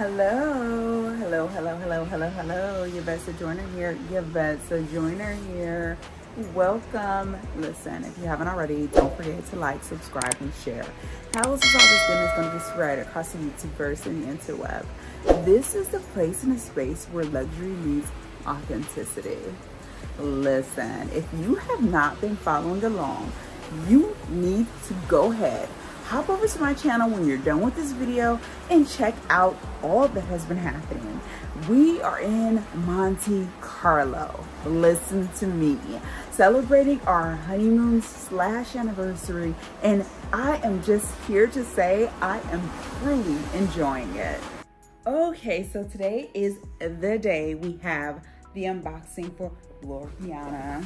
Hello, hello, hello, hello, hello, hello. Yvette Sojourner here. Yvette Sojourner here. Welcome. Listen, if you haven't already, don't forget to like, subscribe, and share. How is this all this goodness going to be spread across the YouTubeverse and the interweb? This is the place and the space where luxury meets authenticity. Listen, if you have not been following along, you need to go ahead hop over to my channel when you're done with this video and check out all that has been happening. We are in Monte Carlo. Listen to me. Celebrating our honeymoon slash anniversary. And I am just here to say I am truly enjoying it. Okay, so today is the day we have the unboxing for Loro Piana.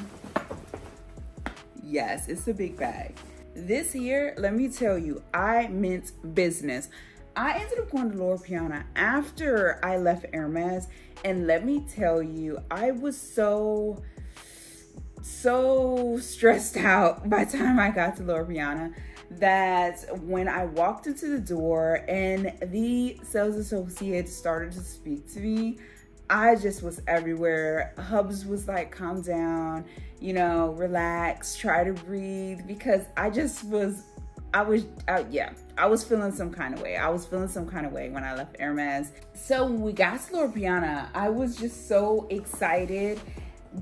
Yes, it's a big bag. This year, let me tell you, I meant business. I ended up going to Loro Piana after I left Hermes, and let me tell you, I was so so stressed out by the time I got to Loro Piana that when I walked into the door and the sales associate started to speak to me, I just was everywhere. Hubs was like, calm down, you know, relax, try to breathe because I just was, I was, yeah, I was feeling some kind of way. I was feeling some kind of way when I left Hermes. So when we got to Loro Piana, I was just so excited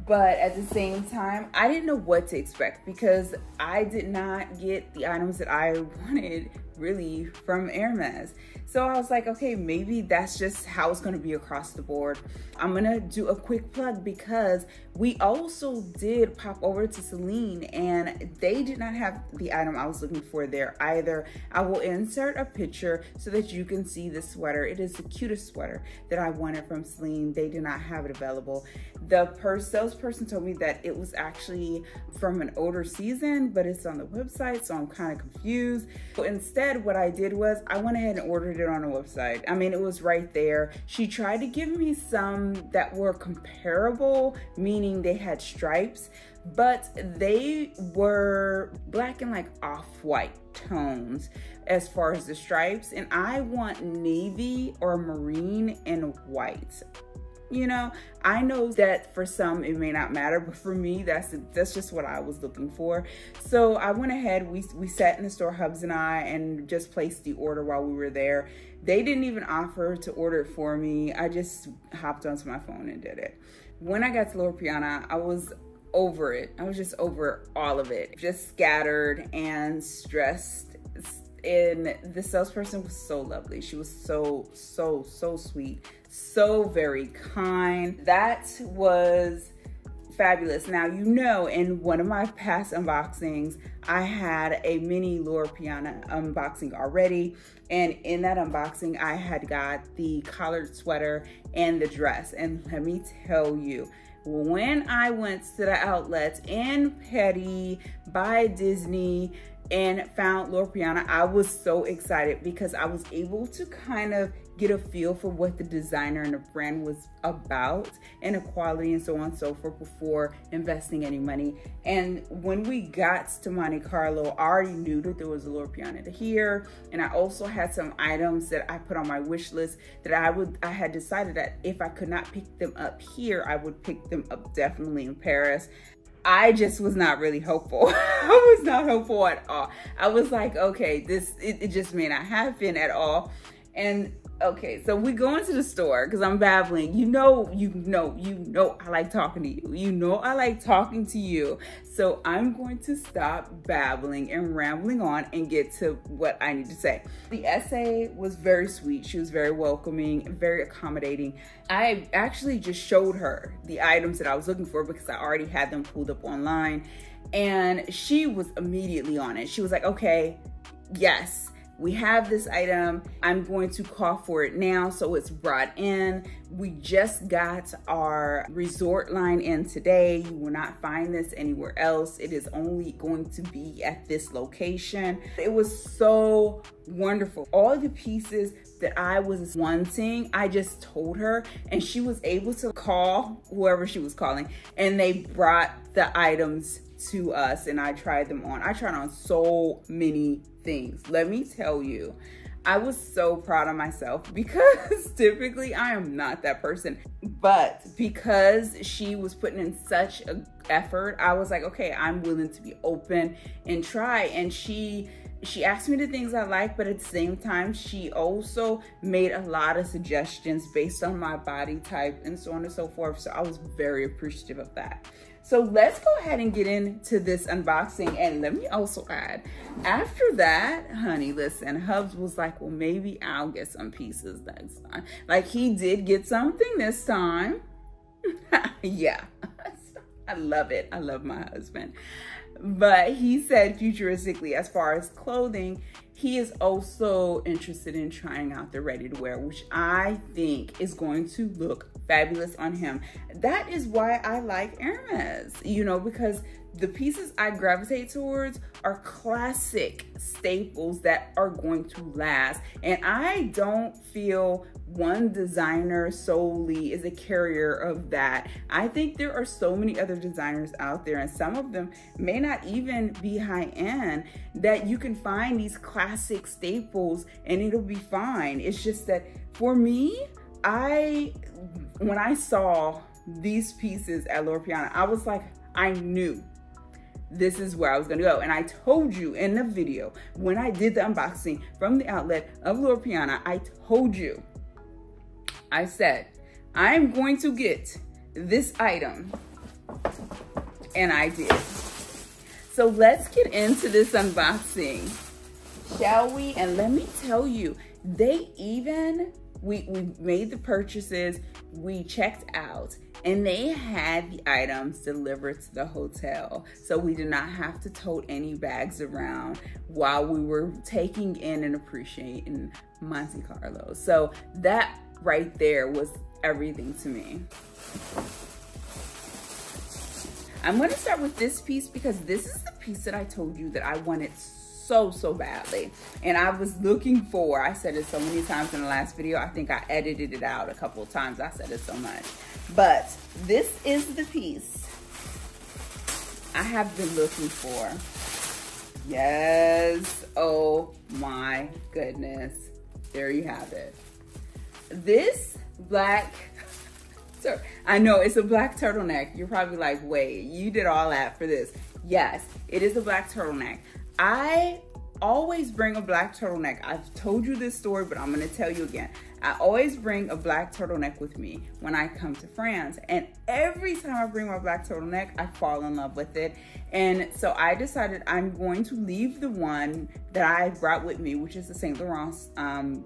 but at the same time i didn't know what to expect because i did not get the items that i wanted really from hermes so I was like, okay, maybe that's just how it's gonna be across the board. I'm gonna do a quick plug because we also did pop over to Celine and they did not have the item I was looking for there either. I will insert a picture so that you can see the sweater. It is the cutest sweater that I wanted from Celine. They did not have it available. The per salesperson told me that it was actually from an older season, but it's on the website, so I'm kind of confused. So instead, what I did was I went ahead and ordered it it on a website. I mean, it was right there. She tried to give me some that were comparable, meaning they had stripes, but they were black and like off-white tones as far as the stripes. And I want navy or marine and white you know? I know that for some it may not matter but for me that's that's just what i was looking for. So i went ahead we we sat in the store hubs and i and just placed the order while we were there. They didn't even offer to order it for me. I just hopped onto my phone and did it. When i got to Loro Piana i was over it. I was just over all of it. Just scattered and stressed. And the salesperson was so lovely. She was so, so, so sweet, so very kind. That was fabulous. Now, you know, in one of my past unboxings, I had a mini Loro Piana unboxing already. And in that unboxing, I had got the collared sweater and the dress. And let me tell you, when I went to the outlet in Petty by Disney, and found Loro Piana, I was so excited because I was able to kind of get a feel for what the designer and the brand was about and equality and so on and so forth before investing any money. And when we got to Monte Carlo, I already knew that there was a Loro Piana here. And I also had some items that I put on my wish list that I would, I had decided that if I could not pick them up here, I would pick them up definitely in Paris. I just was not really hopeful. I was not hopeful at all. I was like, okay, this, it, it just may not happen at all. And okay, so we go into the store because I'm babbling. You know, you know, you know, I like talking to you. You know, I like talking to you. So I'm going to stop babbling and rambling on and get to what I need to say. The SA was very sweet. She was very welcoming, very accommodating. I actually just showed her the items that I was looking for because I already had them pulled up online. And she was immediately on it. She was like, okay, yes we have this item. I'm going to call for it now so it's brought in. We just got our resort line in today. You will not find this anywhere else. It is only going to be at this location. It was so wonderful. All the pieces that I was wanting, I just told her and she was able to call whoever she was calling and they brought the items to us and I tried them on. I tried on so many things. Let me tell you, I was so proud of myself because typically I am not that person. But because she was putting in such a effort, I was like, okay, I'm willing to be open and try. And she she asked me the things I like, but at the same time, she also made a lot of suggestions based on my body type and so on and so forth. So I was very appreciative of that. So let's go ahead and get into this unboxing. And let me also add, after that, honey, listen, Hubs was like, well, maybe I'll get some pieces next time. Like he did get something this time. yeah, I love it. I love my husband. But he said futuristically, as far as clothing, he is also interested in trying out the ready to wear, which I think is going to look fabulous on him. That is why I like Hermes, you know, because the pieces I gravitate towards are classic staples that are going to last. And I don't feel one designer solely is a carrier of that. I think there are so many other designers out there, and some of them may not even be high end, that you can find these classic staples and it'll be fine. It's just that for me, I, when I saw these pieces at Loro Piana, I was like, I knew this is where I was gonna go. And I told you in the video when I did the unboxing from the outlet of Loro Piana, I told you, I said, I'm going to get this item. And I did. So let's get into this unboxing, shall we? And let me tell you, they even, we, we made the purchases, we checked out, and they had the items delivered to the hotel. So we did not have to tote any bags around while we were taking in and appreciating Monte Carlo. So that right there was everything to me. I'm gonna start with this piece because this is the piece that I told you that I wanted so, so badly. And I was looking for, I said it so many times in the last video, I think I edited it out a couple of times. I said it so much. But this is the piece I have been looking for. Yes, oh my goodness. There you have it. This black, I know it's a black turtleneck. You're probably like, wait, you did all that for this. Yes, it is a black turtleneck. I always bring a black turtleneck. I've told you this story, but I'm gonna tell you again. I always bring a black turtleneck with me when I come to France. And every time I bring my black turtleneck, I fall in love with it. And so I decided I'm going to leave the one that I brought with me, which is the St. Laurent um,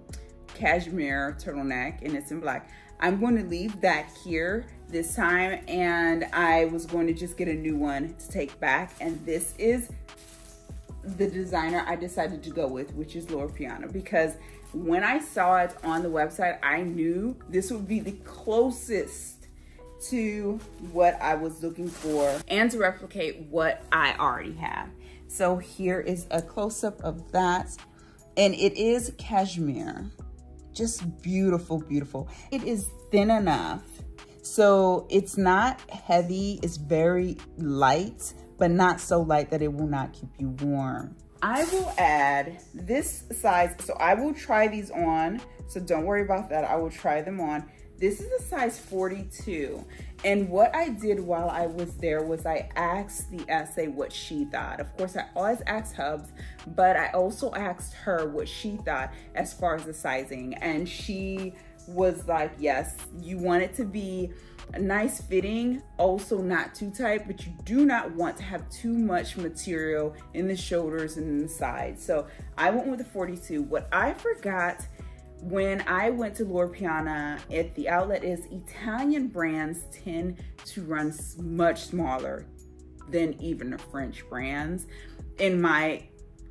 cashmere turtleneck, and it's in black. I'm going to leave that here this time, and I was going to just get a new one to take back. And this is the designer I decided to go with, which is Loro Piana, because when I saw it on the website, I knew this would be the closest to what I was looking for and to replicate what I already have. So here is a close-up of that. And it is cashmere. Just beautiful, beautiful. It is thin enough. So it's not heavy, it's very light, but not so light that it will not keep you warm. I will add this size, so I will try these on, so don't worry about that, I will try them on. This is a size 42, and what I did while I was there was I asked the SA what she thought. Of course, I always ask Hubs, but I also asked her what she thought as far as the sizing, and she was like, yes, you want it to be nice fitting, also not too tight, but you do not want to have too much material in the shoulders and in the sides. So I went with the 42. What I forgot when I went to Loro Piana at the outlet is Italian brands tend to run much smaller than even the French brands in my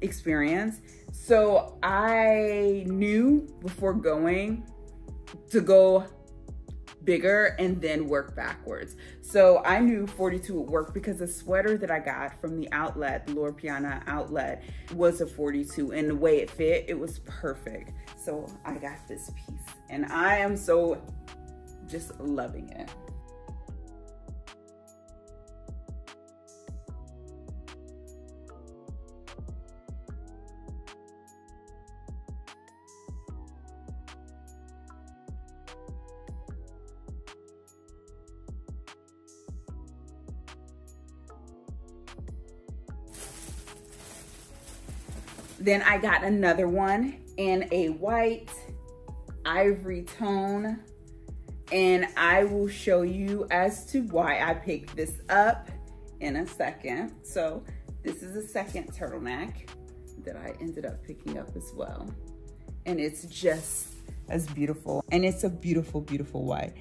experience. So I knew before going to go bigger and then work backwards. So I knew 42 would work because the sweater that I got from the outlet, the Loro Piana outlet, was a 42 and the way it fit, it was perfect. So I got this piece and I am so just loving it. Then I got another one in a white ivory tone. And I will show you as to why I picked this up in a second. So this is a second turtleneck that I ended up picking up as well. And it's just as beautiful. And it's a beautiful, beautiful white.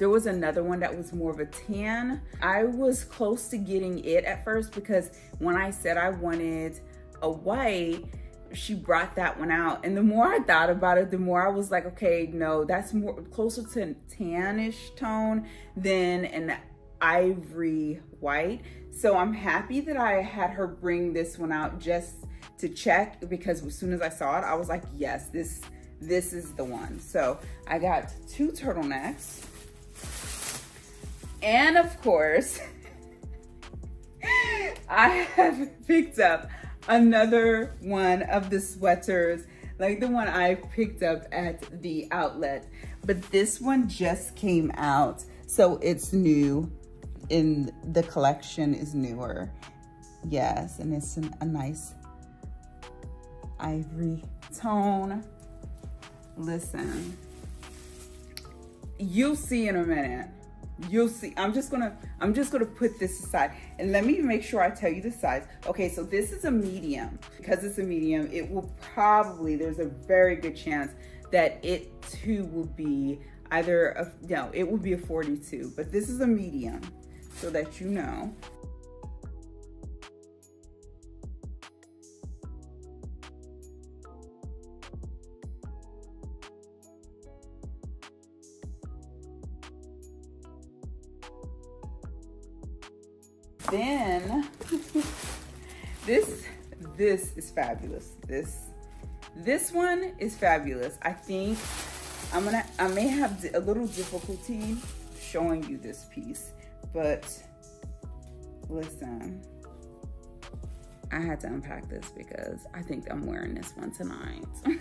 There was another one that was more of a tan. I was close to getting it at first because when I said I wanted a white, she brought that one out. And the more I thought about it, the more I was like, okay, no, that's more closer to tannish tone than an ivory white. So I'm happy that I had her bring this one out just to check because as soon as I saw it, I was like, yes, this, this is the one. So I got two turtlenecks. And of course, I have picked up another one of the sweaters, like the one I picked up at the outlet. But this one just came out, so it's new. In the collection is newer. Yes, and it's an, a nice ivory tone. Listen, you'll see in a minute you'll see i'm just gonna i'm just gonna put this aside. And let me make sure i tell you the size. Okay so this is a medium. Because it's a medium it will probably there's a very good chance that it too will be either a no it will be a 42 but this is a medium so that you know then this this is fabulous. This this one is fabulous. I think I'm gonna I may have a little difficulty showing you this piece, but listen. I had to unpack this because I think I'm wearing this one tonight.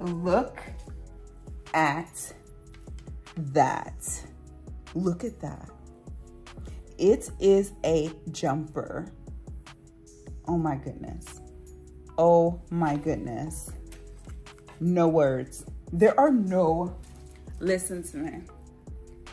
Look at that. Look at that. It is a jumper. Oh my goodness. Oh my goodness. No words. There are no, listen to me.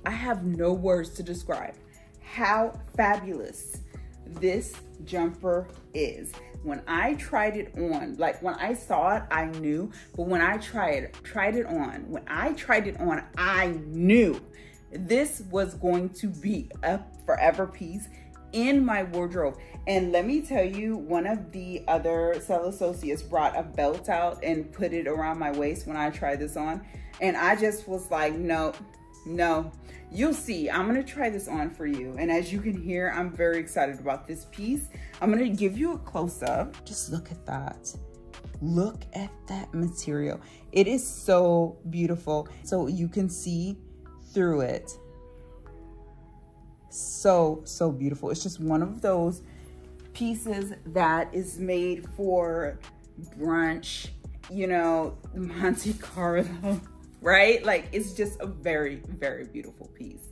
I have no words to describe how fabulous this jumper is. When I tried it on, like when I saw it, I knew, but when I tried tried it on, when I tried it on, I knew this was going to be a forever piece in my wardrobe. And let me tell you, one of the other cell associates brought a belt out and put it around my waist when I tried this on. And I just was like, no, no, you'll see. I'm gonna try this on for you. And as you can hear, I'm very excited about this piece. I'm gonna give you a close up. Just look at that. Look at that material. It is so beautiful. So you can see through it. So, so beautiful. It's just one of those pieces that is made for brunch, you know, Monte Carlo, right? Like it's just a very, very beautiful piece.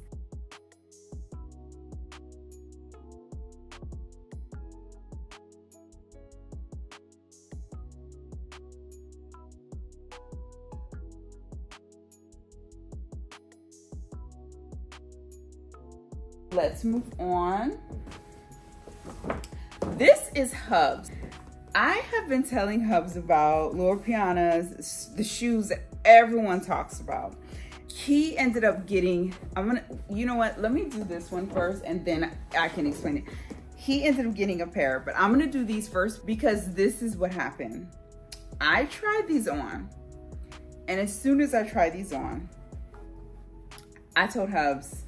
Let's move on. This is Hubs. I have been telling Hubs about Loro Piana's, the shoes that everyone talks about. He ended up getting, I'm gonna, you know what, let me do this one first and then I can explain it. He ended up getting a pair, but I'm gonna do these first because this is what happened. I tried these on and as soon as I tried these on, I told Hubs,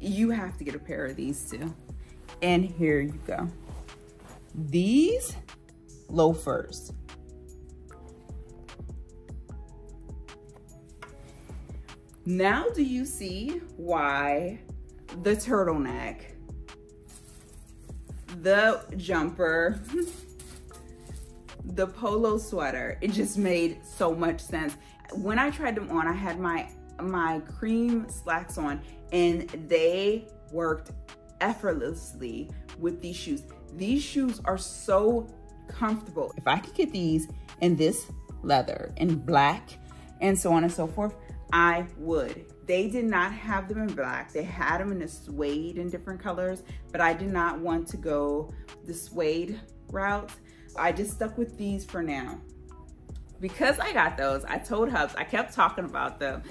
you have to get a pair of these too. And here you go. These loafers. Now do you see why the turtleneck the jumper, the polo sweater. It just made so much sense. When I tried them on, I had my my cream slacks on and they worked effortlessly with these shoes. These shoes are so comfortable. If I could get these in this leather, in black, and so on and so forth, I would. They did not have them in black. They had them in a suede in different colors, but I did not want to go the suede route. I just stuck with these for now. Because I got those, I told Hubs, I kept talking about them.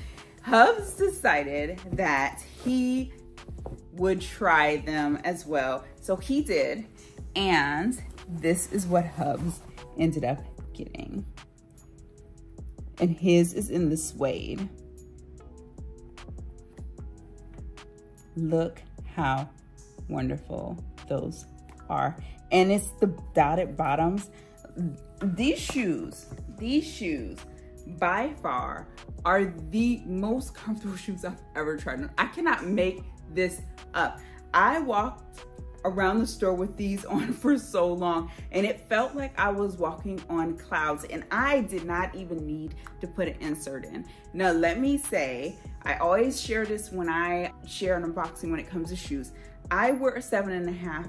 Hubs decided that he would try them as well. So he did. And this is what Hubs ended up getting. And his is in the suede. Look how wonderful those are. And it's the dotted bottoms. These shoes, these shoes by far are the most comfortable shoes I've ever tried on. I cannot make this up. I walked around the store with these on for so long and it felt like I was walking on clouds and I did not even need to put an insert in. Now let me say, I always share this when I share an unboxing when it comes to shoes. I wear a seven and a half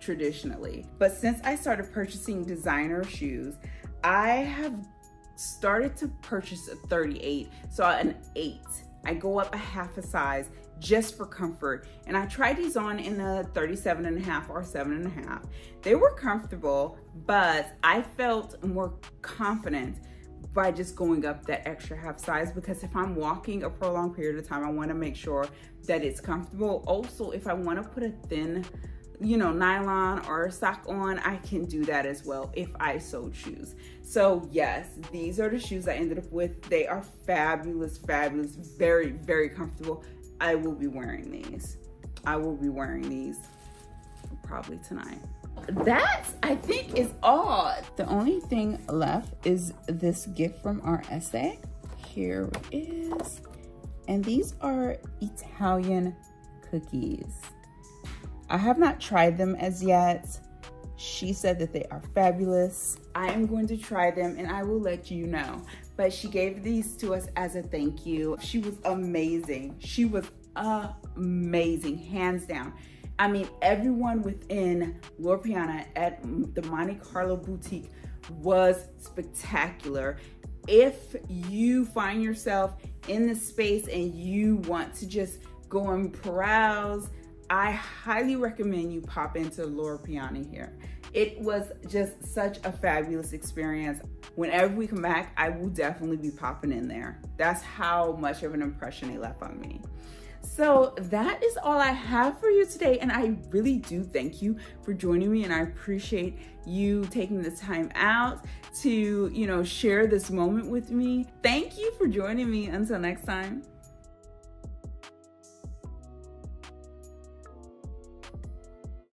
traditionally, but since I started purchasing designer shoes, I have started to purchase a 38, so an eight. I go up a half a size just for comfort. And I tried these on in a 37 and a half or seven and a half. They were comfortable, but I felt more confident by just going up that extra half size because if I'm walking a prolonged period of time, I wanna make sure that it's comfortable. Also, if I wanna put a thin, you know, nylon or sock on, I can do that as well if I so choose. So yes, these are the shoes I ended up with. They are fabulous, fabulous, very, very comfortable. I will be wearing these. I will be wearing these probably tonight. That, I think, is all. The only thing left is this gift from our SA. Here it is. And these are Italian cookies. I have not tried them as yet. She said that they are fabulous. I am going to try them and I will let you know but she gave these to us as a thank you. She was amazing. She was amazing, hands down. I mean, everyone within Loro Piana at the Monte Carlo boutique was spectacular. If you find yourself in the space and you want to just go and browse, I highly recommend you pop into Loro Piana here. It was just such a fabulous experience. Whenever we come back, I will definitely be popping in there. That's how much of an impression they left on me. So that is all I have for you today. And I really do thank you for joining me. And I appreciate you taking the time out to, you know, share this moment with me. Thank you for joining me. Until next time.